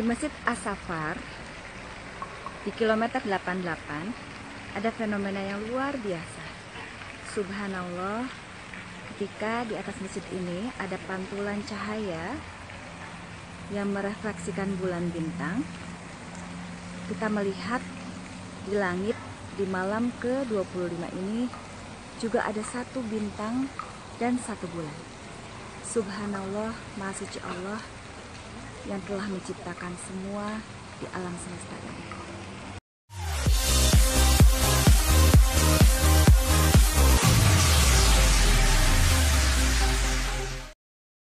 Masjid Asafar di kilometer 88 ada fenomena yang luar biasa. Subhanallah, ketika di atas masjid ini ada pantulan cahaya yang merefleksikan bulan bintang, kita melihat di langit di malam ke-25 ini juga ada satu bintang dan satu bulan. Subhanallah, Maha Allah yang telah menciptakan semua di alam semesta ini.